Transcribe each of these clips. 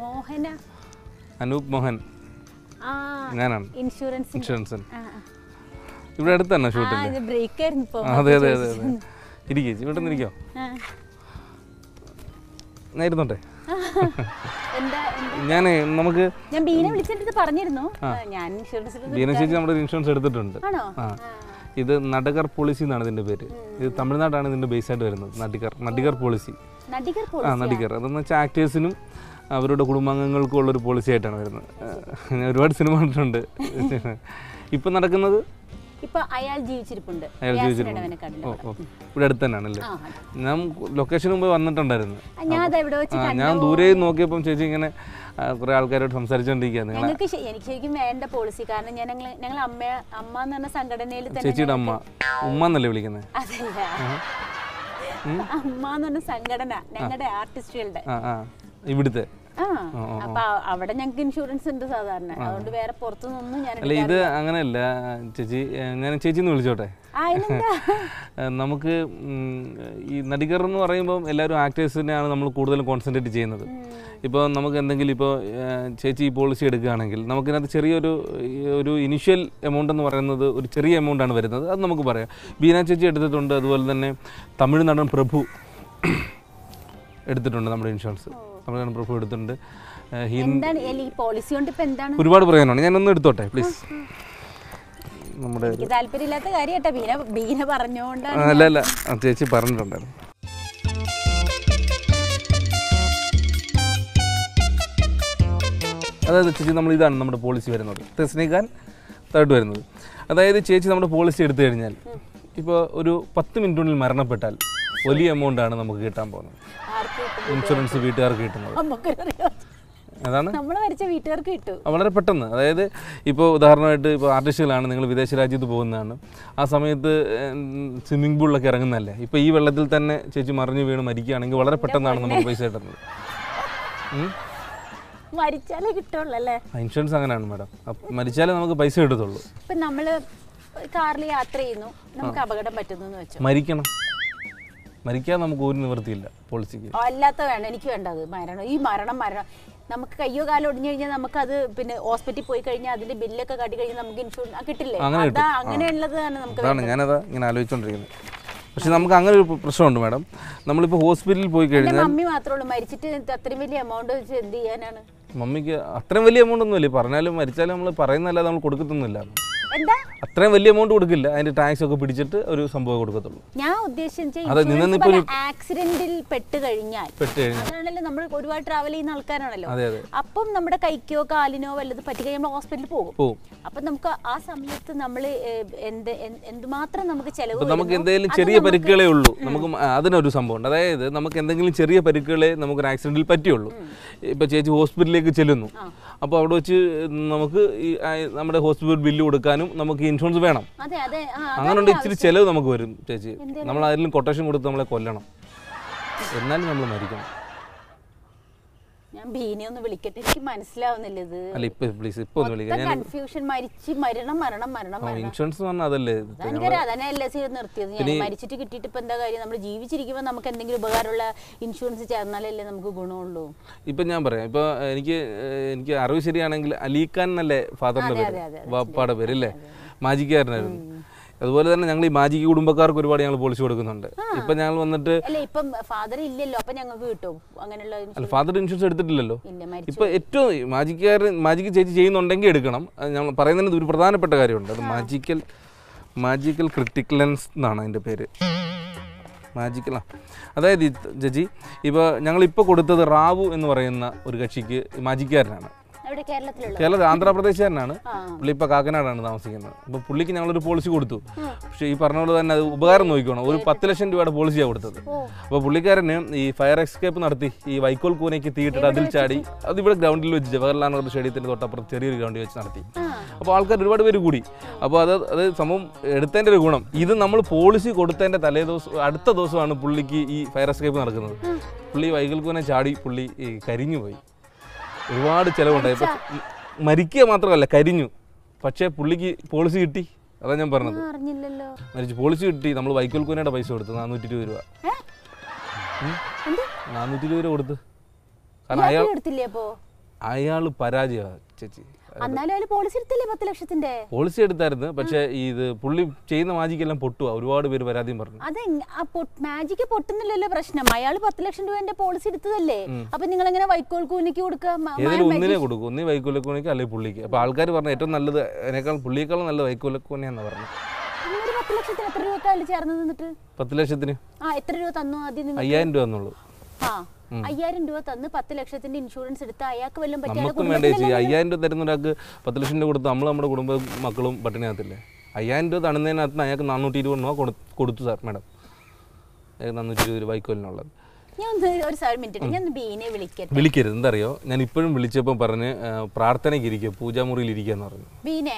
മോഹന. അനൂപ് മോഹൻ. ഞാനാണ്. Insurance insurance ഇവിടെ അടുത്താണോ ഷൂട്ടിംഗ് ബ്രേക്ക് ആയിരുന്നു ഇപ്പൊ. അതെ അതെ അതെ അതെ. ഇരിക്കേ ഇവിടെ ഇരിക്കോ? ഇരുന്നോട്ടെ ഞാൻ നമുക്ക് ഞാൻ ബീന വിളിച്ചിട്ട് പറഞ്ഞിരുന്നു. ഞാൻ ഇൻഷുറൻസ് ബീന ചേച്ചി നമ്മുടെ ഇൻഷുറൻസ് എടുത്തിട്ടുണ്ട്. ഇത് നടകർ പോളിസി എന്നാണ് ഇതിന്റെ പേര്. ഇത് തമിഴ്നാടാണ് ഇതിന്റെ ബേസ് ആയിട്ട് വരുന്നത് നടികർ നടികർ പോളിസി. നടികർ ആ നടികർ. അതെന്ന് വെച്ചാൽ ആക്ടേഴ്സിനും അവരുടെ കുടുംബാംഗങ്ങൾക്കും ഉള്ളൊരു പോളിസി ആയിട്ടാണ് വരുന്നത്. ഞാൻ ഒരുപാട് സിനിമ കണ്ടിട്ടുണ്ട്. ഇപ്പം നടക്കുന്നത്? അയാൾ ജീവിച്ചിരിപ്പുണ്ട്. ഇവിടെ അടുത്ത്. തന്നെയാണല്ലേ ഞാൻ ലൊക്കേഷന് മുമ്പ് വന്നിട്ടുണ്ടായിരുന്നു. ഞാൻ ദൂരെ നോക്കിയപ്പോൾ ചേച്ചി ഇങ്ങനെ കുറെ ആൾക്കാരോട് സംസാരിച്ചോണ്ടിരിക്കുകയാണ് എനിക്ക് ഞങ്ങൾക്ക് എനിക്ക് ശരിക്കും വേണ്ട പോളിസി കാരണം ഞാൻ ഞങ്ങൾ അമ്മ അമ്മ എന്ന് പറഞ്ഞ സംഘടനയിൽ തന്നെ ചേച്ചിയുടെ അമ്മ. ഉമ്മ എന്നല്ലേ വിളിക്കുന്നത് അമ്മ എന്ന് പറഞ്ഞ സംഘടന ഞങ്ങളുടെ ആർട്ടിസ്റ്റുകളുടെ ഇവിടുത്തെ. അപ്പൊ അവിടെ ഞങ്ങൾക്ക് ഇൻഷുറൻസ് ഉണ്ട് സാധാരണ. അതുകൊണ്ട് വേറെ പുറത്തുനിന്നും ഞാൻ അല്ല ഇത് അങ്ങനെയല്ല ചേച്ചി ഞാൻ ചേച്ചി എന്ന് വിളിച്ചോട്ടെ? നമുക്ക് ഈ നടികർ എന്ന് പറയുമ്പോൾ എല്ലാവരും ആക്ടേഴ്സിനെയാണ് നമ്മൾ കൂടുതലും കോൺസെൻട്രേറ്റ് ചെയ്യുന്നത്. ഇപ്പോൾ നമുക്ക് എന്തെങ്കിലും ഇപ്പോൾ ചേച്ചി ഈ പോളിസി എടുക്കുകയാണെങ്കിൽ നമുക്കിതിനകത്ത് ചെറിയൊരു ഒരു ഇനിഷ്യൽ എമൗണ്ട് എന്ന് പറയുന്നത് ഒരു ചെറിയ എമൗണ്ട് ആണ് വരുന്നത്. അത് നമുക്ക് പറയാം. ബീന ചേച്ചി എടുത്തിട്ടുണ്ട് അതുപോലെ തന്നെ തമിഴ്നാടൻ പ്രഭു എടുത്തിട്ടുണ്ട് നമ്മുടെ ഇൻഷുറൻസ് നടൻ പ്രഭു എടുത്തിട്ടുണ്ട്. ഒരുപാട് പറയാനുണ്ട്. ഞാനൊന്ന് എടുത്തോട്ടെ പ്ലീസ് നമ്മുടെ താല്പര്യമില്ലാത്ത ബീന ബീന ആ, അല്ല അല്ല. ചേച്ചി പറഞ്ഞിട്ടുണ്ടായിരുന്നു. അതായത് ചേച്ചി നമ്മൾ ഇതാണ് നമ്മുടെ പോളിസി വരുന്നത്. തെസ്നിക്കാൻ തേർഡ് വരുന്നത്. അതായത് ചേച്ചി നമ്മുടെ പോളിസി എടുത്തു കഴിഞ്ഞാൽ ഇപ്പോൾ ഒരു പത്ത് മിനിറ്റിനുള്ളിൽ മരണപ്പെട്ടാൽ വലിയ എമൗണ്ട് ആണ് നമുക്ക് കിട്ടാൻ പോകുന്നത്. ഇൻഷുറൻസ് വീട്ടുകാർക്ക്? കിട്ടുന്നത്. അതാണ്? നമ്മൾ വരച്ച വീട്ടുകാർക്ക് കിട്ടും. വളരെ പെട്ടെന്ന്. അതായത് ഇപ്പോൾ ഉദാഹരണമായിട്ട് ഇപ്പോൾ ആർട്ടിസ്റ്റുകളാണ് നിങ്ങൾ വിദേശ രാജ്യത്ത് പോകുന്നതാണ്. ആ സമയത്ത് സ്വിമ്മിംഗ് പൂളിലൊക്കെ ഇറങ്ങുന്നതല്ലേ? ഇപ്പോൾ ഈ വെള്ളത്തിൽ തന്നെ ചേച്ചി മറിഞ്ഞു വീണ് മരിക്കുകയാണെങ്കിൽ വളരെ പെട്ടെന്നാണ് നമുക്ക് പൈസ കിട്ടുന്നത്. മരിച്ചാലേ കിട്ടുള്ളൂ അല്ലേ ഇൻഷുറൻസ് അങ്ങനെയാണ് മാഡം മരിച്ചാലേ നമുക്ക് പൈസ കിട്ടത്തുള്ളൂ. ഇപ്പൊ നമ്മൾ കാറിൽ യാത്ര ചെയ്യുന്നു. നമുക്ക് അപകടം പറ്റുന്നു മരിക്കണം. മരിക്കാതെ നമുക്ക് ഒരു നിവൃത്തിയില്ല പോളിസിക്ക്. അല്ലാത്ത വേണ്ട എനിക്ക് വേണ്ടത് മരണം. ഈ മരണം മരണം. നമുക്ക് കയ്യോ കാലം ഒടിഞ്ഞു കഴിഞ്ഞാൽ നമുക്ക് അത് പിന്നെ ഹോസ്പിറ്റലിൽ പോയി കഴിഞ്ഞാൽ അതിന്റെ ബില്ലൊക്കെ കാട്ടി കഴിഞ്ഞാൽ നമുക്ക് ഇൻഷുറൻസ് കിട്ടില്ലേ? അങ്ങനെയുള്ളത് തന്നെ നമുക്ക് അതാണ് ഞാനതാ ഇങ്ങനെ ആലോചിച്ചോണ്ടിരിക്കുന്നത്. പക്ഷെ നമുക്ക് അങ്ങനെ ഒരു പ്രശ്നമുണ്ട് മാഡം. നമ്മളിപ്പോൾ ഹോസ്പിറ്റലിൽ പോയി കഴിഞ്ഞാൽ മമ്മി മാത്രമേ ഉള്ളൂ. മരിച്ചിട്ട് അത്രയും വലിയ എമൗണ്ട് വെച്ച് എന്ത് ചെയ്യാനാണ്? മമ്മിക്ക് അത്രയും വലിയ എമൗണ്ട് ഒന്നുമില്ല. പറഞ്ഞാലും മരിച്ചാലും നമ്മൾ പറയുന്നതല്ലാതെ നമ്മൾ കൊടുക്കത്തൊന്നുമില്ല. അത്രയും വലിയ എമൗണ്ട് കൊടുക്കില്ല. അതിന്റെ ടാക്സ് ഒക്കെ പിടിച്ചിട്ട് ഒരു സംഭവം കൊടുക്കത്തുള്ളൂ. ഞാൻ ഉദ്ദേശിച്ചത് ഒരു- ആക്സിഡന്റിൽ പെട്ട് കഴിഞ്ഞാൽ അതാണല്ലോ നമ്മൾ ഒരുപാട് ട്രാവൽ ചെയ്യുന്ന ആൾക്കാരാണല്ലോ. അപ്പം നമ്മുടെ കൈക്കോ കാലിനോ വല്ലതും പറ്റി കഴിയുമ്പോൾ ഹോസ്പിറ്റലിൽ പോകും. അപ്പം നമുക്ക് ആ സമയത്ത് നമ്മൾ എന്ത് എന്ത്- എന്തുമാത്രം നമുക്ക് ചെലവ് നമുക്ക് എന്തെങ്കിലും ചെറിയ നമുക്ക് പരിക്കുകളേ ഉള്ളൂ. നമുക്ക് അതിനൊരു സംഭവം ഉണ്ട് അതായത് നമുക്ക് എന്തെങ്കിലും ചെറിയ പരിക്കുകളെ നമുക്കൊരു ആക്സിഡന്റിൽ പറ്റിയുള്ളൂ. ഇപ്പൊ ചേച്ചി ഹോസ്പിറ്റലിലേക്ക് ചെല്ലുന്നു. അപ്പോൾ അവിടെ വെച്ച് നമുക്ക് ഈ നമ്മുടെ ഹോസ്പിറ്റൽ ബില്ല് കൊടുക്കാനും നമുക്ക് ഇൻഷുറൻസ് വേണം. അതെ അതെ. ആ, അതാണ് അങ്ങനെ ഇച്ചിരി ചെലവ് നമുക്ക് വരും ചേച്ചി. നമ്മൾ അതിലും കൊട്ടേഷൻ കൊടുത്ത് നമ്മളെ കൊല്ലണം. എന്നാലും നമ്മൾ മരിക്കണം. ഞാൻ ബീനെ ഒന്ന് വിളിക്കട്ടെ. എനിക്ക് മനസ്സിലാവുന്നില്ല ഇത്. അല്ല ഇപ്പൊ പ്ലീസ് ഇപ്പൊ ഒന്ന് വിളിക്കാം. ഞാൻ കൺഫ്യൂഷൻ മരിച്ച് മരണം മരണം മരണം മരണം. ഇൻഷുറൻസ് എന്ന് പറഞ്ഞാൽ അതല്ലേ? ഇത്? എനിക്കറിയാം അതന്നെ എൽ എസ് നിർത്തിയത്. ഞാൻ മരിച്ചിട്ട് കിട്ടിയിട്ട് ഇപ്പൊ എന്താ കാര്യം? നമ്മൾ ജീവിച്ചിരിക്കുമ്പോൾ നമുക്ക് എന്തെങ്കിലും ഉപകാരമുള്ള ഇൻഷുറൻസ് ചേർന്നാലല്ലേ നമുക്ക് ഗുണമുള്ളൂ. ഇപ്പൊ ഞാൻ പറയാം. ഇപ്പൊ എനിക്ക് ഏഹ്, എനിക്ക് അറിവ് ശരിയാണെങ്കിൽ അലീഖാൻ എന്നല്ലേ ഫാദറിന്റെ അതെ, പേര്? അതെ, അതെ, വാപ്പാടെ പേര് അല്ലേ? മാജിക്കാരനായിരുന്നു. അതുപോലെ തന്നെ ഞങ്ങൾ ഈ മാജിക്ക് കുടുംബക്കാർക്ക് ഒരുപാട് ഞങ്ങൾ പോളിസി കൊടുക്കുന്നുണ്ട്. ഇപ്പൊ ഞങ്ങൾ വന്നിട്ട് ഇപ്പം ഫാദർ ഇല്ലല്ലോ അപ്പൊ ഞങ്ങൾക്ക് കിട്ടും. അങ്ങനെയുള്ള അല്ല ഇൻഷുറൻസ് ഫാദർ ഇൻഷുറൻസ് എടുത്തിട്ടില്ലല്ലോ ഇപ്പൊ ഏറ്റവും മാജിക്കാർ മാജിക്ക് ചേച്ചി ചെയ്യുന്നുണ്ടെങ്കിൽ എടുക്കണം. ഞങ്ങൾ പറയുന്നതിന് ഒരു പ്രധാനപ്പെട്ട കാര്യമുണ്ട്. അത് മാജിക്കൽ മാജിക്കൽ ക്രിട്ടിക്കലൻസ് എന്നാണ് അതിന്റെ പേര്. മാജിക്കൽ ആ. അതായത് ജജി ഇപ്പോൾ ഞങ്ങളിപ്പോൾ കൊടുത്തത് റാവു എന്ന് പറയുന്ന ഒരു കക്ഷിക്ക് മാജിക്കാരനാണ്. എവിടെ കേരളത്തിലുള്ള കേരള ആന്ധ്രാപ്രദേശുകാരനാണ്. ആ. പുള്ളി ഇപ്പൊ കാക്കനാടാണ് താമസിക്കുന്നത്. അപ്പൊ പുള്ളിക്ക് ഞങ്ങളൊരു പോളിസി കൊടുത്തു. പക്ഷെ ഈ പറഞ്ഞ പോലെ തന്നെ അത് ഉപകാരം നോക്കിക്കോണം. ഒരു പത്ത് ലക്ഷം രൂപയുടെ പോളിസിയാണ് കൊടുത്തത്. അപ്പൊ അപ്പോൾ പുള്ളിക്കാരന് ഈ ഫയർ എക്സ്കേപ്പ് നടത്തി ഈ വൈക്കോൽ കൂനയ്ക്ക് തീയിട്ടിട്ട് അതിൽ ചാടി അത് ഇവിടെ ഗ്രൗണ്ടിൽ വെച്ച് ജവഹർലാൽ നെഹ്റു സ്റ്റേഡിയത്തിന്റെ തൊട്ടപ്പുറത്ത് ചെറിയൊരു ഗ്രൗണ്ടിൽ വെച്ച് നടത്തി. അപ്പൊ അപ്പോൾ ആൾക്കാർ ഒരുപാട് പേര് കൂടി. അപ്പോൾ അത് അത് സംഭവം എടുത്തതിന്റെ ഒരു ഗുണം. ഇത് നമ്മൾ പോളിസി കൊടുത്തതിന്റെ തലേ ദിവസം അടുത്ത ദിവസമാണ് പുള്ളിക്ക് ഈ ഫയർ എസ്കേപ്പ് നടക്കുന്നത്. പുള്ളി വൈകൽ കൂനെ ചാടി പുള്ളി കരിഞ്ഞുപോയി. കരിഞ്ഞു പോയി ഒരുപാട് ചിലവുണ്ടായി. മരിക്കുക മാത്രമല്ല കരിഞ്ഞു. പക്ഷേ പുള്ളിക്ക് പോളിസി കിട്ടി. അതാ ഞാൻ പറഞ്ഞത്. മരിച്ചു. പോളിസി കിട്ടി. നമ്മൾ വൈക്കോൽ കൂനയുടെ പൈസ കൊടുത്തു. നാനൂറ്റി ഇരുപത് രൂപ നാനൂറ്റി ഇരുപത് രൂപ കൊടുത്ത്. കാരണം അയാൾ അയാൾ പരാജയ അയാൾ പരാജയമാണ് ചേച്ചി. ലക്ഷത്തിന്റെ? പോളിസി എടുത്തായിരുന്നു. പക്ഷെ ഇത് പുള്ളി ചെയ്യുന്ന മാജിക്കെല്ലാം പൊട്ടുക ഒരുപാട് പേര് പരാതിയും പറഞ്ഞു. അതെ മാജിക്ക് പൊട്ടുന്നില്ലല്ലോ പ്രശ്നം. അയാൾ പത്ത് ലക്ഷം രൂപന്റെ പോളിസി എടുത്തതല്ലേ? അപ്പൊ നിങ്ങൾ എങ്ങനെ വൈക്കോൽ കൂനിക്ക് കൊടുക്കുക ഒന്നിനെ കൊടുക്കും. ഒന്നീ കൂനിക്ക് അല്ലെങ്കിൽ പുള്ളിക്ക്. അപ്പോൾ ആൾക്കാർ പറഞ്ഞു ഏറ്റവും നല്ലത് അതിനേക്കാൾ പുള്ളിയേക്കാളും നല്ല വൈക്കോലക്കോണിയാന്ന് പറഞ്ഞു. നിങ്ങൾ ഒരു പത്ത് ലക്ഷത്തിന്? ആ എത്ര രൂപ തന്നു ആദ്യം അയ്യായിരം രൂപ തന്നുള്ളൂ. ആ. അയ്യായിരം രൂപ തന്ന് പത്ത് ലക്ഷത്തിന്റെ ഇൻഷുറൻസ് എടുത്ത് അയാൾക്ക് വല്ലതും പറ്റിയ അയ്യായിരം രൂപ തരുന്ന ഒരാൾക്ക് പത്ത് ലക്ഷം രൂപ കൊടുത്ത് നമ്മൾ നമ്മുടെ കുടുംബ മക്കളും പട്ടിണിയാകത്തില്ലേ? അയ്യായിരം രൂപ തണുന്നതിനകത്ത് അയാൾക്ക് നാനൂറ്റി ഇരുപത് രൂപ കൊടുത്തു സാർ മാഡം. നാനൂറ്റി ഇരുപത് രൂപ വൈക്കോലിനുള്ളത്. വിളിക്കരുത്. എന്തറിയോ? ഞാൻ ഇപ്പോഴും വിളിച്ചപ്പോൾ പറഞ്ഞ് പ്രാർത്ഥനയ്ക്ക് ഇരിക്കുക പൂജാമുറിയിൽ ഇരിക്കാന്ന് പറഞ്ഞു. ബീനെ?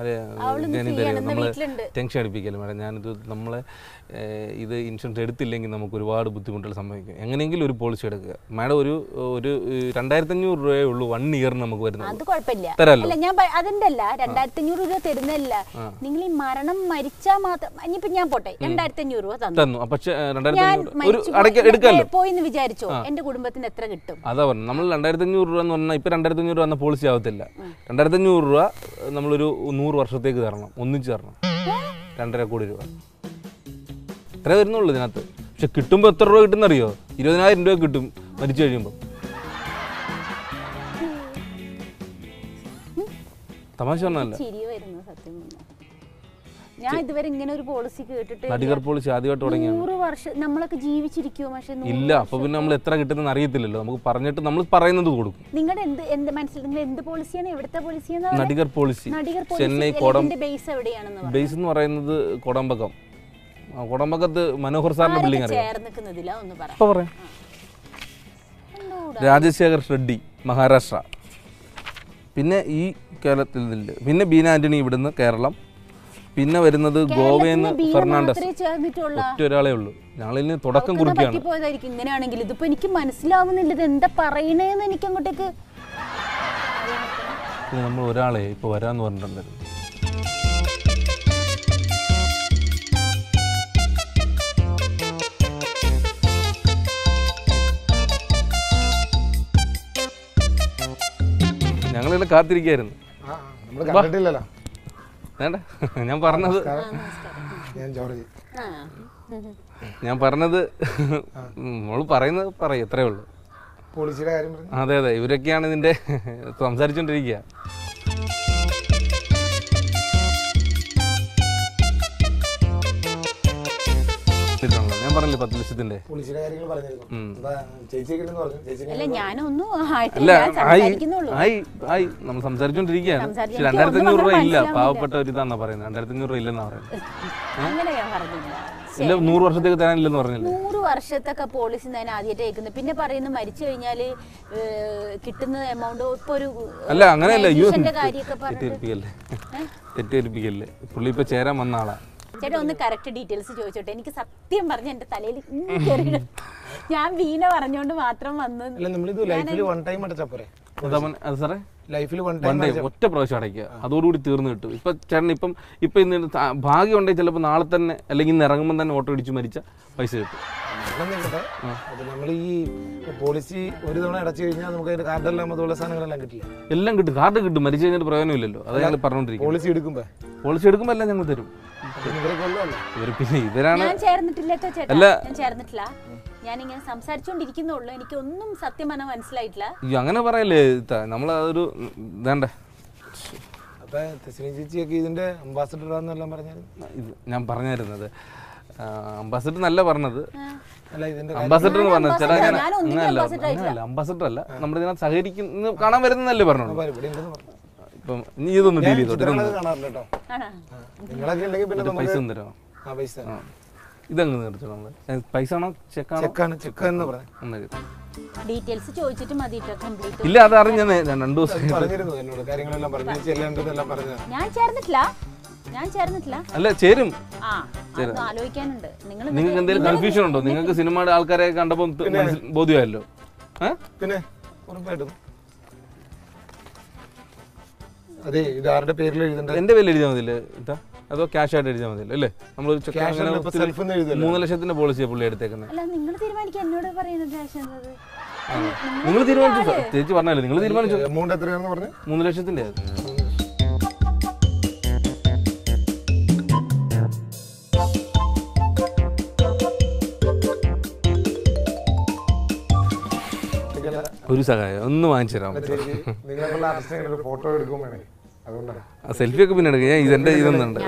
അതെ ഞാനിത് നമ്മളെ. ടെൻഷൻ അടിപ്പിക്കല്ലേ മാഡം? ഞാനിത് നമ്മളെ ഇത് ഇൻഷുറൻസ് എടുത്തില്ലെങ്കിൽ നമുക്ക് ഒരുപാട് ബുദ്ധിമുട്ടുകൾ സംഭവിക്കും. എങ്ങനെയെങ്കിലും ഒരു പോളിസി എടുക്കുക. മാഡം ഒരു ഒരു രണ്ടായിരത്തി അഞ്ഞൂറ് രൂപയേ ഉള്ളൂ വൺ ഇയറിന് നമുക്ക് വരുന്നത്. അത് കുഴപ്പമില്ല. തരാമല്ലോ ഞാൻ അതിന്റെ അല്ല രണ്ടായിരത്തി അഞ്ഞൂറ് രൂപ തരുന്നല്ല നിങ്ങൾ ഈ മരണം മരിച്ചാൽ മാത്രം ഇനിയിപ്പോ ഞാൻ പോട്ടെ. രണ്ടായിരത്തി അഞ്ഞൂറ് രൂപ തന്നു. പക്ഷേ രണ്ടായിരത്തി വിചാരിച്ചോ? എന്റെ കുടുംബത്തിന് എത്ര കിട്ടും? അതാ പറഞ്ഞു നമ്മൾ രണ്ടായിരത്തി അഞ്ഞൂറ് രൂപ എന്ന് പറഞ്ഞാൽ ഇപ്പൊ രണ്ടായിരത്തി അഞ്ഞൂറ് രൂപ എന്ന പോളിസി ആവത്തില്ല. രണ്ടായിരത്തി അഞ്ഞൂറ് രൂപ നമ്മളൊരു നൂറ് വർഷത്തേക്ക് തരണം. ഒന്നിച്ച് തരണം. രണ്ടര കോടി രൂപ. ഇത്രേ വരുന്നുള്ളൂ ഇതിനകത്ത്? പക്ഷെ കിട്ടുമ്പോൾ എത്ര രൂപ കിട്ടുന്നറിയോ? ഇരുപതിനായിരം രൂപ കിട്ടും മരിച്ചു കഴിയുമ്പോൾ തമാശ പറഞ്ഞല്ല. ഞാൻ ഇതുവരെ ഇങ്ങനെ ഒരു പോളിസി കേട്ടിട്ട് നടികർ പോളിസി ആദ്യമായിട്ട് തുടങ്ങിയാണ് നൂറ് വർഷം നമ്മളൊക്കെ ജീവിച്ചിരിക്കുമോ പക്ഷെ ഇല്ല അപ്പൊ പിന്നെ നമ്മൾ എത്ര കിട്ടുന്ന അറിയത്തില്ലല്ലോ. നമുക്ക് പറഞ്ഞിട്ട് നമ്മൾ പറയുന്നത് കൊടുക്കും. നിങ്ങളുടെ എന്ത് എന്ത് മനസ്സിൽ നിങ്ങൾ എന്ത് പോളിസിയാണ് എവിടുത്തെ പോളിസിയാണ് നടികർ പോളിസി നടികർ ചെന്നൈ കോടം ബേസ് എവിടെയാണെന്ന് ബേസ് എന്ന് പറയുന്നത് കോടമ്പക്കം ആ, കോടമ്പക്കത്ത് മനോഹർ സാറിന്റെ ബിൽഡിംഗ് അറിയാം. ഇപ്പൊ പറയാം. രാജശേഖർ ഷെഡ്ഡി മഹാരാഷ്ട്ര. പിന്നെ ഈ കേരളത്തിൽ നിന്നില്ല പിന്നെ ബീന ആന്റണി ഇവിടുന്ന് കേരളം. പിന്നെ വരുന്നത് ഗോവയെന്ന് ഫെർണാണ്ടസ്. ഒറ്റ ഒരാളെ ഉള്ളൂ. ഞങ്ങളിന് തുടക്കം കുറിക്കുകയാണ്. ഇങ്ങനെയാണെങ്കിൽ ഇതിപ്പോ എനിക്ക് മനസ്സിലാവുന്നില്ല. ഇത് എന്താ പറയണേന്ന് എനിക്ക് അങ്ങോട്ടേക്ക് നമ്മൾ ഒരാളെ ഇപ്പൊ വരാന്ന് പറഞ്ഞിട്ടുണ്ടായിരുന്നു. ഞങ്ങളിവിടെ കാത്തിരിക്കായിരുന്നു. ആ നമ്മൾ കണ്ടിട്ടില്ലല്ലോ. വേണ്ട. ഞാൻ പറഞ്ഞത് ഞാൻ ജോർജ്. ഞാൻ പറഞ്ഞത് മോൾ പറയുന്നത് പറയും ഇത്രേ ഉള്ളൂ. അതെ അതെ. ഇവരൊക്കെയാണ് ഇതിന്റെ സംസാരിച്ചോണ്ടിരിക്കുക ഞാൻ പറഞ്ഞില്ലേ പത്ത് ലക്ഷത്തിന്റെ? പോളിസിയുടെ കാര്യങ്ങൾ പറഞ്ഞിരുന്നു. അതാ ചേച്ചിയൊക്കെ പറഞ്ഞു. ചേച്ചി അല്ല ഞാനൊന്നും ആയിട്ടില്ല. ഞാൻ ആയി സംസാരിക്കുന്നുള്ളൂ. ആയി ആയി. നമ്മൾ സംസാരിച്ചോണ്ടിരിക്കുകയാണ്. പക്ഷെ രണ്ടായിരത്തി അഞ്ഞൂറ് രൂപ ഇല്ല. പാവപ്പെട്ട ഒരു ഇതാന്നാ പറയുന്നത്. രണ്ടായിരത്തി അഞ്ഞൂറ് രൂപ ഇല്ലെന്നാ പറയുന്നത്. അങ്ങനെ ഞാൻ പറഞ്ഞില്ല. ഇല്ല നൂറ് വർഷത്തേക്ക് തരാനില്ലെന്ന് പറഞ്ഞില്ല? നൂറ് വർഷത്തൊക്കെ പോളിസി ഞാൻ ആദ്യമായിട്ട് കേൾക്കുന്നത്. പിന്നെ പറയുന്നു മരിച്ചു കഴിഞ്ഞാൽ കിട്ടുന്ന എമൗണ്ട് ഇപ്പൊ ഒരു അല്ല അങ്ങനെയല്ല. തെറ്റിദ്ധരിപ്പിക്കല്ലേ? തെറ്റിദ്ധരിപ്പിക്കല്ലേ? പുള്ളി ഇപ്പൊ ചേരാൻ വന്ന ആളാ. ചേട്ടാ ഒന്ന് കറക്റ്റ് ഡീറ്റെയിൽസ് ചോദിച്ചോട്ടെ. എനിക്ക് സത്യം പറഞ്ഞ എന്റെ തലയിൽ. ഞാൻ വീണ പറഞ്ഞോണ്ട് മാത്രം വന്നു ലൈഫിൽ വൺ ടൈം സാറേ? ലൈഫിൽ വൺ ഒറ്റ പ്രാവശ്യം അടയ്ക്കുക. അതോടുകൂടി തീർന്നു കിട്ടും. ഇപ്പൊ ചേട്ടൻ ഇപ്പം ഇപ്പൊ ഇന്ന് ഭാഗ്യം ഉണ്ടെങ്കിൽ ചിലപ്പോൾ നാളെ തന്നെ അല്ലെങ്കിൽ ഇന്ന് ഇറങ്ങുമ്പോൾ തന്നെ ഓട്ടോ ഇടിച്ച് മരിച്ച പൈസ കിട്ടും. നമ്മൾ ഈ പോളിസി ഒരു തവണ അടച്ചു കഴിഞ്ഞാൽ നമുക്ക് അതിന്റെ കാർഡെല്ലാം അതുപോലെ സാധനങ്ങളെല്ലാം കിട്ടില്ല. എല്ലാം കിട്ടും. കാർഡ് കിട്ടും. മരിച്ചു കഴിഞ്ഞിട്ട് പ്രയോജനമില്ലല്ലോ. അത് ഞങ്ങൾ പറഞ്ഞോണ്ടിരിക്കും പോളിസി എടുക്കുമ്പോ? പോളിസി എടുക്കുമ്പോ എല്ലാം ഞങ്ങൾ തരും. പിന്നെ ഇവരാണ് ഞാൻ ചേർന്നിട്ടില്ല കേട്ടോ ചേട്ടാ. ഞാൻ ചേർന്നിട്ടില്ല. ഞാനിങ്ങനെ സംസാരിച്ചോണ്ടിരിക്കുന്നുള്ളൂ എനിക്കൊന്നും സത്യം പറഞ്ഞാൽ മനസ്സിലായിട്ടില്ല. അയ്യോ അങ്ങനെ പറയല്ലേ നമ്മൾ അതൊരു ചേച്ചിയൊക്കെ ഇതിന്റെ അംബാസഡർ പറഞ്ഞായിരുന്നു. ഞാൻ പറഞ്ഞായിരുന്നത്. അംബാസഡർ നല്ല പറഞ്ഞത്. അല്ല ഇതിന്റെ അംബാസഡർ എന്ന് പറഞ്ഞത് ചേട്ടാ ഞാൻ അംബാസഡർ അല്ല. നമ്മുടെ ഇതിനകത്ത് സഹകരിക്കുന്ന കാണാൻ വരുന്നല്ലേ പറഞ്ഞു. ഇപ്പം നീ ഇതൊന്ന് ഡീൽ ചെയ്തോട്ടെ. പൈസ തരോ ആ പൈസ ആ. ഇതങ്ങ് നിർത്തണം പൈസ ആണോ? ചെക്കാണോ ചെക്കാണ് പറഞ്ഞു ഡീറ്റെയിൽസ് ചോദിച്ചിട്ട് മതി കംപ്ലീറ്റ് ഇല്ല അത് അറിഞ്ഞ ഞാൻ രണ്ടു ദിവസം കാര്യങ്ങളെല്ലാം പറഞ്ഞു. ചേച്ചി എല്ലാം പറഞ്ഞു. ഞാൻ ചേർന്നിട്ടില്ല. ഞാൻ ചേർന്നിട്ടില്ല. അല്ല ചേരും. ആലോചിക്കാനുണ്ട്. നിങ്ങൾ നിങ്ങൾക്ക് എന്തെങ്കിലും കൺഫ്യൂഷൻ ഉണ്ടോ? നിങ്ങൾക്ക് സിനിമയുടെ ആൾക്കാരെ കണ്ടപ്പോൾ ബോധ്യമായല്ലോ. പിന്നെ. ഉറപ്പായിട്ടും. അതെ ഇത് ആരുടെ പേരിൽ എഴുതണ്ട? എന്റെ പേരിൽ എഴുതിയാൽ മതില്ലേ അതോ ക്യാഷ് ആയിട്ട് എഴുതിയാൽ മതിയല്ലോ? അല്ലേ? നമ്മൾ. മൂന്ന് ലക്ഷത്തിന്റെ പോളിസിയാണ് പുള്ളി എടുത്തേക്കുന്നത് അല്ല നിങ്ങൾ തീരുമാനിച്ചു? ചേച്ചി പറഞ്ഞല്ലേ നിങ്ങൾ തീരുമാനിച്ചു? എമൗണ്ട് എത്രയാണെന്ന് പറഞ്ഞു? മൂന്ന് ലക്ഷത്തിന്റെ. ഒരു സഹായം ഒന്ന് വാങ്ങിച്ചു തരാം. ഫോട്ടോ എടുക്കും വേണേ. സെൽഫി ഒക്കെ പിന്നെ എടുക്കുക ഞാൻ ഇതെന്റെ ഇതൊന്നുണ്ട്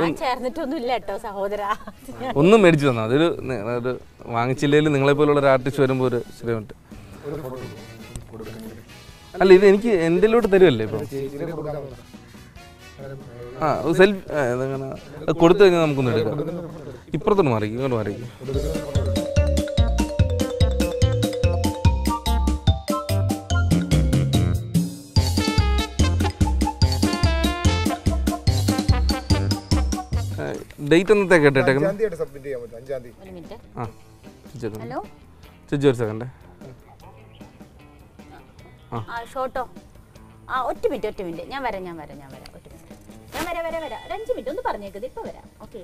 ഒന്നും മേടിച്ചു തന്നാ. അതൊരു ഒരു വാങ്ങിച്ചില്ലെങ്കിൽ നിങ്ങളെ പോലുള്ള ഒരു ആർട്ടിസ്റ്റ് വരുമ്പോൾ ഒരു കൊടുക്കും. അല്ല ഇത് എനിക്ക് എന്തിലോട്ട് തരുമല്ലേ ഇപ്പം? ആ സെൽഫി കൊടുത്തു കഴിഞ്ഞാൽ നമുക്കൊന്ന് എടുക്കാം. ഇപ്പുറത്തോട്ട് മാറിക്കും ഇങ്ങോട്ട് മാറി തീയതി. എന്നത്തെ ആ ചേച്ചി ഹലോ ചേച്ചി ഒരു സെക്കൻഡ് ആ. ഷോട്ടോ ആ ഒറ്റ മിനിറ്റ് ഒറ്റ മിനിറ്റ് ഞാൻ വരാം ഞാൻ വരാം ഞാൻ വരാം. ഒറ്റ മിനിറ്റ് ഞാൻ വരാം വരാം വരാം. ഒരു അഞ്ച് മിനിറ്റ് ഒന്ന് പറഞ്ഞേക്കത് ഇപ്പൊ വരാം. ഓക്കെ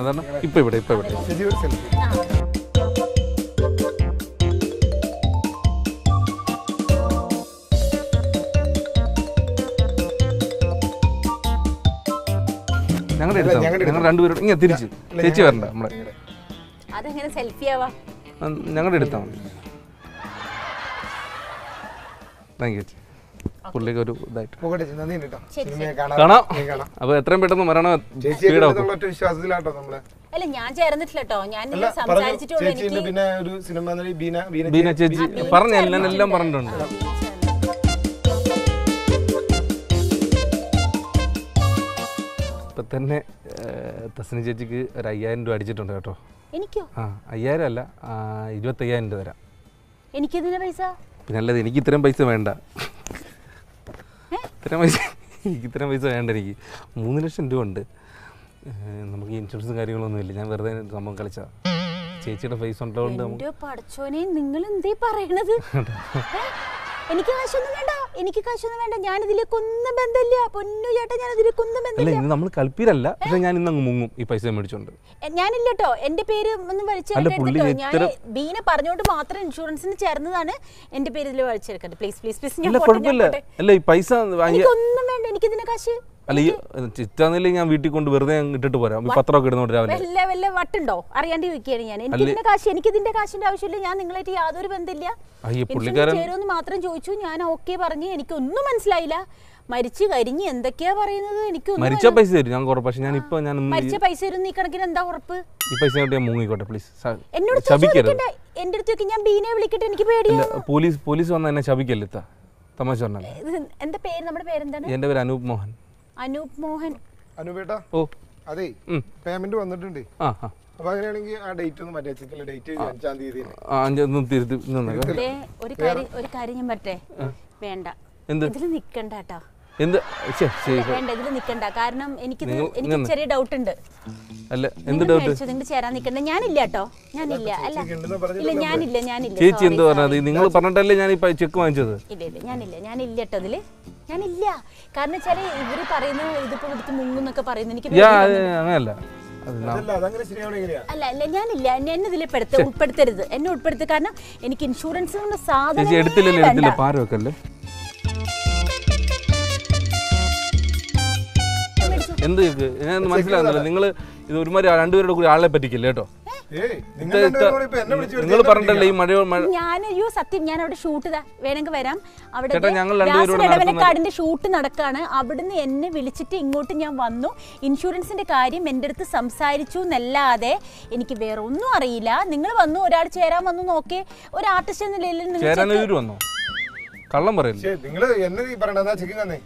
അതാണ്? ഇപ്പൊ ഇവിടെ ഇപ്പൊ ഇവിടെ. സെൽഫി ഞങ്ങളുടെ എടുത്താൽ ഞങ്ങൾ രണ്ടുപേരും ഇങ്ങനെ തിരിച്ച്. ചേച്ചി വരണ്ട നമ്മളെ അതെങ്ങനെ സെൽഫി ആവാ? ആ, ഞങ്ങളുടെ എടുത്താൽ മതി താങ്ക് യു ചേച്ചി പുള്ളിക്ക് ഒരു ഇതായിട്ട്. കാണാം അപ്പൊ അപ്പോൾ എത്രയും പെട്ടെന്ന് മരണം അല്ല ഞാൻ ഞാൻ സംസാരിച്ചിട്ടുള്ളൂ പിന്നെ ഒരു സിനിമ ബീന ചേച്ചി. പറഞ്ഞ എല്ലാം പറഞ്ഞിട്ടുണ്ട്. തന്നെ തസ്നി ചേച്ചിക്ക് ഒരു അയ്യായിരം രൂപ അടിച്ചിട്ടുണ്ട് കേട്ടോ. എനിക്കോ? ആ അയ്യായിരം അല്ല ഇരുപത്തയ്യായിരം രൂപ തരാം. എനിക്കെതിനെ പൈസ? പിന്നെ അല്ലാതെ എനിക്ക് ഇത്രയും പൈസ വേണ്ട. ഇത്രയും പൈസ എനിക്ക് ഇത്രയും പൈസ വേണ്ട എനിക്ക്. മൂന്ന് ലക്ഷം രൂപ ഉണ്ട്. നമുക്ക് ഇൻഷുറൻസും കാര്യങ്ങളൊന്നും ഇല്ല. ഞാൻ വെറുതെ സംഭവം കളിച്ചാ. ചേച്ചിയുടെ ഉള്ളതുകൊണ്ട് നമുക്ക് എന്റെ നിങ്ങൾ എന്തേ പറയണത്? എനിക്ക് കാശൊന്നും വേണ്ട എനിക്ക് കാശൊന്നും വേണ്ട. ഞാൻ ഇതിലേക്ക് ഒന്നും ബന്ധമില്ല. പൊന്നു ചേട്ടാ ഞാൻ ഇതിലേക്ക് ഒന്നും അല്ല ബന്ധമില്ല. ഇന്ന് നമ്മൾ കളിപ്പീരല്ല പക്ഷെ ഞാൻ ഇന്ന് അങ്ങ് മുങ്ങും ഈ പൈസ മേടിച്ചോണ്ട്. ഞാനില്ല കേട്ടോ എന്റെ പേര് ഒന്ന് അല്ല, പുള്ളി ഞാൻ ഇത്ര- ബീനെ പറഞ്ഞുകൊണ്ട് മാത്രം ഇൻഷുറൻസിന് ചേർന്നതാണ് എന്റെ പേര് ഇതിൽ വലിച്ചെടുക്കട്ടെ പ്ലീസ് പ്ലീസ് പ്ലീസ് ഞാൻ അല്ല പോട്ടെ, ഞാൻ കുഴപ്പമില്ല. പോട്ടെ. അല്ല ഈ പൈസ എനിക്ക് എനിക്കൊന്നും വേണ്ട എനിക്ക് ഇതിനെ കാശ്. അല്ല ഈ ചിറ്റാന്നില്ല ഞാൻ വീട്ടിൽ കൊണ്ട് വെറുതെ ഇട്ടിട്ട് പോരാം? പത്രമൊക്കെ ഇടുന്നോണ്ട് രാവിലെ. വല്ല വല്ല വട്ടുണ്ടോ? അറിയാണ്ട് ചോദിക്കുകയാണ് ഞാൻ. എനിക്ക് ഇതിന്റെ കാശ് എനിക്ക് ഇതിന്റെ കാശിന്റെ ആവശ്യമില്ല. ഞാൻ നിങ്ങളായിട്ട് യാതൊരു ബന്ധമില്ല. പുള്ളിക്കാരൻ ചേരുമെന്ന് മാത്രം ചോദിച്ചു. ഞാൻ ഓക്കെ പറഞ്ഞു എനിക്കൊന്നും മനസ്സിലായില്ല. മരിച്ചു കരിഞ്ഞ് എന്തൊക്കെയാ പറയുന്നത്? എനിക്ക് മരിച്ച പൈസ തരും ഞാൻ പക്ഷെ ഞാൻ ഇപ്പൊ ഞാൻ മരിച്ച പൈസ തരും നീ കണക്കിന് എന്താ ഉറപ്പ്? ഈ പൈസ ഞാൻ മുങ്ങിക്കോട്ടെ പ്ലീസ് എന്നോട് ശപിക്കരുത്. എന്റെ അടുത്തൊക്കെ ഞാൻ ബീനെ വിളിക്കട്ടെ എനിക്ക് പേടിയാ പോലീസ് പോലീസ് വന്ന എന്നെ ശപിക്കല്ല തമാശ പറഞ്ഞാൽ എന്താ പേര്? നമ്മുടെ പേരെന്താണ്? എന്റെ പേര് അനൂപ് മോഹൻ. അനൂപ് മോഹൻ. അനുപേട്ടാ ഓ. അതെ. പേയ്മെന്റ് വന്നിട്ടുണ്ട്. ആ ആ. അപ്പൊ അങ്ങനെയാണെങ്കിൽ ആ ഡേറ്റ് ഒന്ന് മാറ്റി വെച്ചിട്ടില്ല? ഡേറ്റ് അഞ്ചാം തീയതി ഒരു കാര്യം ഒരു കാര്യം ഞാൻ പറ്റേ വേണ്ട. എന്ത്? ഇതിൽ നിക്കണ്ട കേട്ടോ. എന്ത്? ശ്ശെ, ശ്ശെ, വേണ്ട ഇതിൽ നിക്കണ്ട. കാരണം എനിക്ക് നിങ്ങൾ- എനിക്ക് ചെറിയ ഡൗട്ട് ഉണ്ട് അല്ല എന്ത് ഡൗട്ട്? നിങ്ങൾ ചേരാൻ നിക്കണ്ട. ഞാനില്ല കേട്ടോ. ഞാനില്ല അല്ല. ഇല്ല ഞാനില്ല ഞാനില്ല. ചേച്ചി sorry, എന്ത് പറഞ്ഞത്? നിങ്ങൾ പറഞ്ഞിട്ടല്ലേ ഞാൻ ഈ ചെക്ക് വാങ്ങിച്ചത്? ഇല്ല ഇല്ല ഞാനില്ല ഞാനില്ല കേട്ടോ ഇതിൽ. ഞാനില്ല. കാരണം വെച്ചാൽ ഇവർ പറയുന്നത് ഇതിപ്പോ എടുത്ത് മുങ്ങുന്നൊക്കെ പറയുന്നത് എനിക്ക് അങ്ങനല്ല. അല്ല അല്ല ഞാനില്ല. എന്നെ ഇതിൽ പെടുത്ത ഉൾപ്പെടുത്തരുത്. എന്നെ ഉൾപ്പെടുത്തുക കാരണം എനിക്ക് ഇൻഷുറൻസ് സാധനം എടുത്തില്ല വെക്കല്ലേ എന്ത് കേക്ക് ഞാൻ മനസ്സിലാകുന്നില്ല. നിങ്ങൾ ഇത് ഒരുമാതിരി രണ്ടുപേരുടെ കൂടി ആളെ പറ്റിക്കില്ല കേട്ടോ? നിങ്ങൾ രണ്ടുപേരും കൂടി ഇപ്പൊ എന്നെ വിളിച്ച് നിങ്ങൾ പറഞ്ഞിട്ടല്ലേ ഈ മഴ മഴ ഞാൻ അയ്യോ സത്യം ഞാൻ അവിടെ ഷൂട്ട് വേണമെങ്കിൽ വരാം. അവിടെ ചേട്ടാ, ഞങ്ങൾ ഇടവനക്കാടിന്റെ ഷൂട്ട് നടക്കാണ്. അവിടുന്ന് എന്നെ വിളിച്ചിട്ട് ഇങ്ങോട്ട് ഞാൻ വന്നു. ഇൻഷുറൻസിന്റെ കാര്യം എന്റെ അടുത്ത് സംസാരിച്ചു എന്നല്ലാതെ എനിക്ക് വേറെ ഒന്നും അറിയില്ല. നിങ്ങൾ വന്നു ഒരാൾ ചേരാൻ വന്നു നോക്കി. ഒരു ആർട്ടിസ്റ്റ് എന്ന നിലയിൽ നിങ്ങൾ വന്നോ? കള്ളം പറയുന്നു നിങ്ങൾ എന്നെ ഈ പറയണത് തന്നെ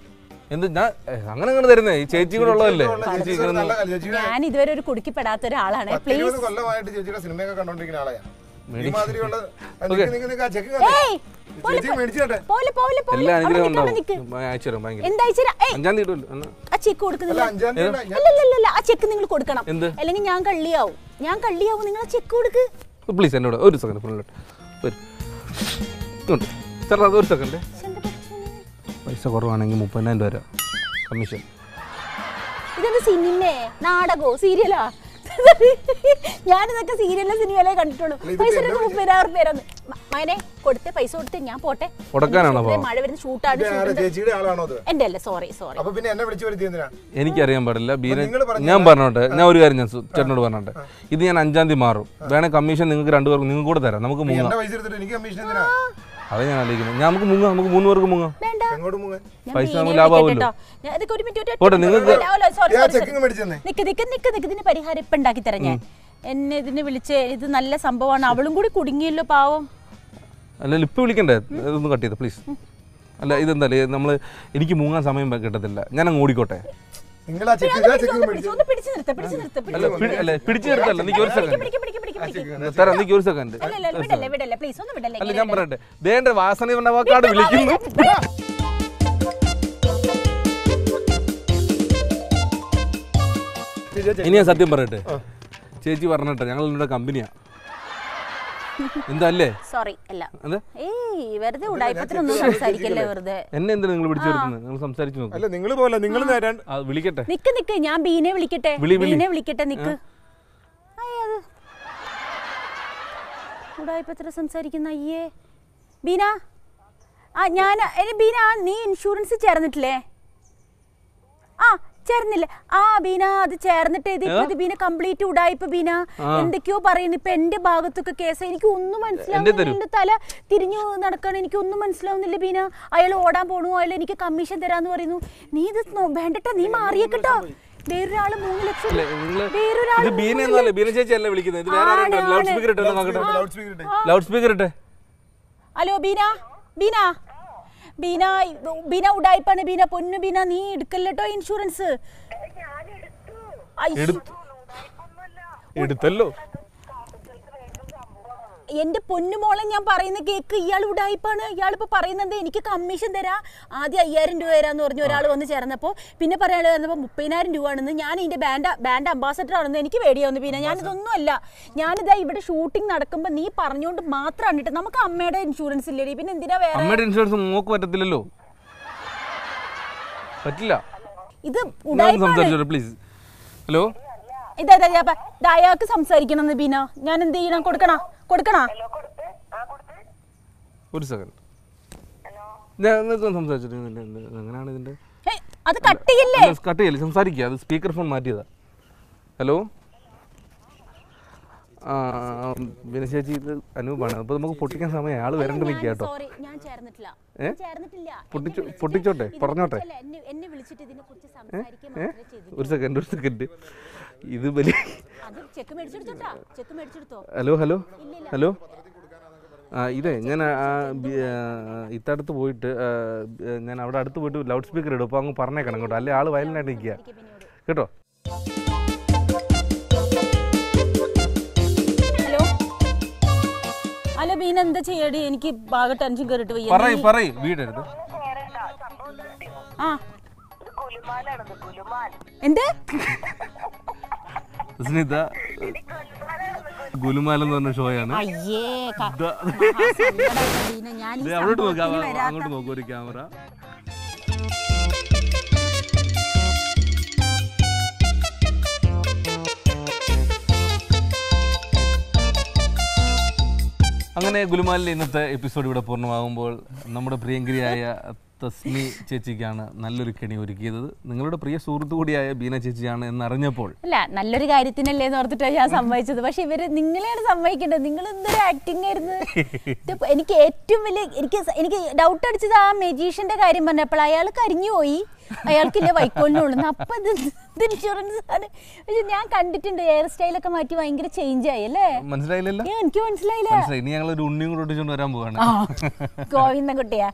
എന്ത് ഞാൻ അങ്ങനെ അങ്ങനെ തരുന്നേ. ഈ ചേച്ചി കൂടെ ഉള്ളതല്ലേ? ചേച്ചി ഞാൻ ഇതുവരെ ഒരു കുടുക്കിപ്പെടാത്ത ഒരാളാണ്. പ്ലീസ് കൊല്ലമായിട്ട് ചേച്ചിയുടെ സിനിമയൊക്കെ കണ്ടോണ്ടിരിക്കുന്ന ആളാ ചെക്ക് കൊടുക്കുന്നില്ല. അഞ്ചാം തീയതി അല്ലല്ലല്ല ആ ചെക്ക് നിങ്ങൾ കൊടുക്കണം. അല്ലെങ്കിൽ ഞാൻ കള്ളിയാവും. ഞാൻ കള്ളിയാവും. നിങ്ങൾ ചെക്ക് കൊടുക്ക്. പ്ലീസ് എന്നോട് ഒരു സെക്കൻഡ് ചേട്ടാ അത് ഒരു സെക്കൻഡ്. പൈസ കുറവാണെങ്കിൽ മുപ്പതിനായിരം രൂപ കമ്മീഷൻ. ഇതൊക്കെ സിനിമേ? നാടകോ? സീരിയലാ? ഞാനിതൊക്കെ സീരിയലിലെ സിനിമയിലേ കണ്ടിട്ടുള്ളൂ. പൈസ മുപ്പതിനായിരം പേരൊന്ന് മകനെ കൊടുത്ത് പൈസ കൊടുത്ത് ഞാൻ പോട്ടെ. മഴ വരുന്ന ഷൂട്ടാണ് ഇത് ചേച്ചിയുടെ ആളാണോ അത് എന്റെ അല്ല സോറി സോറി പിന്നെ എന്നെ വിളിച്ചു എനിക്കറിയാൻ പാടില്ല. ബീന ഞാൻ പറഞ്ഞോട്ടെ. ഞാൻ ഒരു കാര്യം ഞാൻ ചേട്ടനോട് പറഞ്ഞോട്ടെ. ഇത് ഞാൻ അഞ്ചാം തീയതി മാറും. വേണേ കമ്മീഷൻ നിങ്ങൾക്ക് രണ്ടുപേർക്കും നിങ്ങൾക്ക് കൂടെ തരാം. നമുക്ക് മുങ്ങാം അത് ഞാൻ ആലോചിക്കുന്നത് ഞാൻ നമുക്ക് മുങ്ങാം നമുക്ക് മൂന്ന് പേർക്ക് മുങ്ങാം. വേണ്ട. എങ്ങോട്ട് മുങ്ങാൻ? പൈസ നമുക്ക് ലാഭമാവുമല്ലോ. വിളിക്കട്ടെ ഞാൻ ഇതൊക്കെ ഒരു മിനിറ്റ് ഒരു പോട്ടെ, നിങ്ങൾക്ക് നിക്ക് നിക്ക് നിക്ക് നിക്ക് ഇതിന് പരിഹാരം ഇപ്പൊ ഉണ്ടാക്കി തരാം ഞാൻ. എന്നെ ഇതിന് വിളിച്ച് ഇത് നല്ല സംഭവമാണ്. അവളും കൂടി കുടുങ്ങിയല്ലോ പാവം. അല്ല ലിപ്പ് വിളിക്കണ്ടേ? ഇതൊന്ന് കട്ട് ചെയ്ത് പ്ലീസ് അല്ല ഇതെന്താ നമ്മൾ എനിക്ക് മുങ്ങാൻ സമയം കിട്ടത്തില്ല. ഞാൻ അങ്ങ് ഓടിക്കോട്ടെ? നിങ്ങൾ ആ ചെക്ക് ചെയ്താ ചെക്കിങ് ഒന്ന് മേടിച്ചു പിടിച്ച്, ഒന്ന് പിടിച്ച് നിർത്ത് പിടിച്ച് നിർത്ത് പിടിച്ച് അല്ല പിടി- അല്ല പിടിച്ചു നിർത്തല്ല എനിക്ക് ഒരു സെക്കൻഡ് തരാം എനിക്ക് ഒരു സെക്കൻഡ് അല്ല ഞാൻ പറയട്ടെ. ദേണ്ട വാസന പറഞ്ഞ വാക്കാട് വിളിക്കുന്നു. ഇനി ഞാൻ സത്യം പറയട്ടെ. ചേച്ചി പറഞ്ഞിട്ടെ ഞങ്ങൾ നിങ്ങളുടെ കമ്പനിയാ. എന്തല്ലേ? സോറി അല്ല. ഏയ് വെറുതെ ഉടായ്പത്തിനൊന്നും സംസാരിക്കല്ലേ വെറുതെ? എന്നെ എന്തിനാ നിങ്ങൾ പിടിച്ചു നിർത്തുന്നത് നിങ്ങൾ സംസാരിച്ചു നോക്കും. അല്ല നിങ്ങൾ പോലെ നിങ്ങൾ വിളിക്കട്ടെ. നിക്ക് നിക്ക് ഞാൻ ബീനെ വിളിക്കട്ടെ. വിളി, വിളി. ബീനെ വിളിക്കട്ടെ നിക്ക്. ഉടായ്പത്ര സംസാരിക്കുന്ന അയ്യേ? ബീന? ആ ഞാൻ ബീന നീ ഇൻഷുറൻസ് ചേർന്നിട്ടില്ലേ? ആ ചേർന്നില്ലേ. ആ ബീന അത് ചേർന്നിട്ട് ഇത് ബീന കംപ്ലീറ്റ് ഉടായിപ്പ് ബീന. എന്തൊക്കെയോ പറയുന്നു. ഇപ്പൊ എന്റെ ഭാഗത്തൊക്കെ കേസ്. എനിക്ക് ഒന്നും മനസ്സിലാവുന്നില്ല. എന്റെ തല തിരിഞ്ഞു നടക്കാണ്. എനിക്ക് ഒന്നും മനസ്സിലാവുന്നില്ല ബീന. അയാൾ ഓടാൻ പോണു. അയാൾ എനിക്ക് കമ്മീഷൻ തരാന്ന് പറയുന്നു. നീ ഇത് നോ- വേണ്ടട്ടാ. നീ മാറിയേക്കട്ടോ വേറൊരാൾ മൂന്ന് ലക്ഷം ഇത് ബീന എന്നല്ലേ ബീന ചേച്ചി അല്ല വിളിക്കുന്നത്? ഇത് വേറെ ആണ്, ലൗഡ് സ്പീക്കർ ഇട്ടോ നോക്കട്ടെ ലൗഡ് സ്പീക്കർ ഇട്ടേ. ലൗഡ് സ്പീക്കർ ഇട്ടെ. ഹലോ ബീന. ബീന. ബീന ബീന ഉടായിപ്പാണ്. ബീന പൊന്നു ബീന നീ എടുക്കല്ലോ ഇൻഷുറൻസ് എടുത്തല്ലോ. എന്റെ പൊന്നുമോളെ ഞാൻ പറയുന്ന കേക്ക് ഇയാൾ ഉടായിപ്പാണ്. ഇയാളിപ്പോ പറയുന്നത് എനിക്ക് കമ്മീഷൻ തരാ. ആദ്യം അയ്യായിരം രൂപ തരാന്ന് പറഞ്ഞു ഒരാൾ വന്ന് ചേർന്നപ്പോ പിന്നെ പറയാൻ വന്നപ്പോ മുപ്പതിനായിരം രൂപ ആണെന്ന് ഞാൻ ഇതിന്റെ ബാൻഡ് ബാൻഡ് അംബാസഡർ ആണെന്ന് എനിക്ക് പേടിയാവുന്നു പിന്നെ ഞാനിതൊന്നും അല്ല. ഞാനിതാ ഇവിടെ ഷൂട്ടിംഗ് നടക്കുമ്പോ നീ പറഞ്ഞുകൊണ്ട് മാത്രമാണ് കേട്ടോ നമുക്ക് അമ്മയുടെ ഇൻഷുറൻസ് ഇല്ലേ പിന്നെ എന്തിനാ വേറെ? അമ്മയുടെ ഇൻഷുറൻസ് മോക്ക് പറ്റത്തില്ലല്ലോ. പറ്റില്ല. ഇത് പ്ലീസ് ഹലോ ഇതാ ഇതാ, ഇതാ, ഇതാ, ഇതാ അയാൾക്ക് സംസാരിക്കണം ബീന. ഞാൻ എന്ത് ചെയ്യണം? കൊടുക്കണ? കൊടുക്കണ? ഒരു സെക്കൻഡ് ഞാൻ നിങ്ങൾക്ക് സംസാരിച്ചിട്ട് എങ്ങനെയാണ് ഇതിന്റെ? അത് കട്ട് ചെയ്യല്ലേ കട്ട് ചെയ്യല്ലേ സംസാരിക്കുക അത് സ്പീക്കർ ഫോൺ മാറ്റിയതാ. ഹലോ? ആ പിന്നെ ഇത് അനൂപാണ്. അപ്പൊ നമുക്ക് പൊട്ടിക്കാൻ സമയം. ആൾ വരണ്ട് നിൽക്കുക കേട്ടോ. സോറി ഞാൻ ചേർന്നിട്ടില്ല. ഞാൻ ചേർന്നിട്ടില്ല. പൊട്ടിച്ചോ- പൊട്ടിച്ചോട്ടെ, പറഞ്ഞോട്ടെ. കുറിച്ചല്ല, എന്നെ എന്നെ വിളിച്ചിട്ട് ഇതിനെ കുറിച്ച് സംസാരിക്കാൻ മാത്രമേ ചെയ്തിട്ടുള്ളൂ. ഒരു സെക്കൻഡ് ഒരു സെക്കൻഡ് ഇത് വലിയ അത് ചെക്ക് മേടിച്ചെടുത്തോട്ടാ. ചെക്ക് മേടിച്ചെടുത്തോ? Hello hello? ഹലോ? ആ ഇതേ ഞാൻ ഇത്തടുത്ത് പോയിട്ട് ഞാൻ അവിടെ അടുത്ത് പോയിട്ട് ലൗഡ് സ്പീക്കർ ഇടും. അപ്പോൾ അങ്ങ് പറഞ്ഞേക്കണം കേട്ടോ. അല്ലെ ആൾ വയലിനായിട്ട് നിൽക്കുക കേട്ടോ? ഹലോ മീൻ എന്താ ചെയ്യടി? എനിക്ക് ആകെ ടെൻഷൻ കയറിട്ട് വയ്യ. പറയ് പറയ് വീടെടുത്ത്. ആ. എന്ത്? സ്നിത ഗുലുമാൽ എന്ന് പറഞ്ഞ ഷോയാണ്. അയ്യേ ക- ദാ. ഞാൻ ഈ ദേ അവിടോട്ട് നോക്കാം സംഭവത്തിന് വരാത്ത- അങ്ങോട്ട് നോക്കൂ ഒരു ക്യാമറ. അങ്ങനെ ഗുലുമാലിൽ ഇന്നത്തെ എപ്പിസോഡ് ഇവിടെ പൂർണമാകുമ്പോൾ നമ്മുടെ പ്രിയങ്കരിയായ തസ്മി ചേച്ചിക്കാണ് നല്ലൊരു കെണി ഒരുക്കിയത്. നിങ്ങളുടെ പ്രിയ സുഹൃത്തു കൂടിയായ ബീന ചേച്ചിയാണ് എന്നറിഞ്ഞപ്പോൾ. അല്ല നല്ലൊരു കാര്യത്തിനല്ലേ എന്ന് ഓർത്തിട്ടാണ് ഞാൻ സമ്മതിച്ചത്. പക്ഷെ ഇവർ നിങ്ങളെയാണ് സമ്മതിക്കേണ്ടത്. നിങ്ങൾ എന്തൊരു ആക്ടിങ് ആയിരുന്നു എനിക്ക് ഏറ്റവും വലിയ എനിക്ക് എനിക്ക് ഡൗട്ട് അടിച്ചത് ആ മെജീഷ്യന്റെ കാര്യം പറഞ്ഞപ്പോൾ അയാൾ കരിഞ്ഞു പോയി. അയാൾക്കില്ല വൈക്കോലിനുള്ളൂ അപ്പൊ ഇത് ഇൻഷുറൻസ് ആണ്. പക്ഷെ ഞാൻ കണ്ടിട്ടുണ്ട് ഹെയർ സ്റ്റൈലൊക്കെ മാറ്റി ഭയങ്കര ചേഞ്ച് ആയി അല്ലേ? മനസ്സിലായില്ലല്ലോ? ഏ, എനിക്ക് മനസ്സിലായില്ല. മനസ്സിലായി. ഇനി ഞങ്ങൾ ഒരു ഉണ്ണിയും കൂടെ വരാൻ പോവാണ്. ഗോവിന്ദൻ കുട്ടിയാ